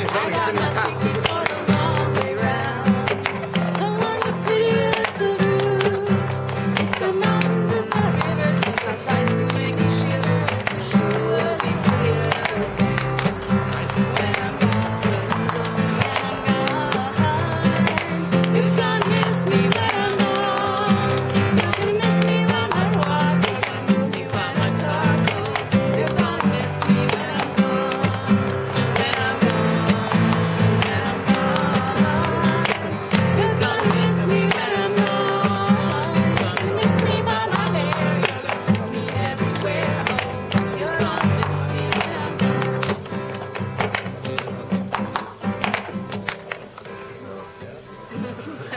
你吃你看。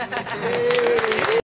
Gracias.